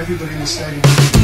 Everybody in the stadium.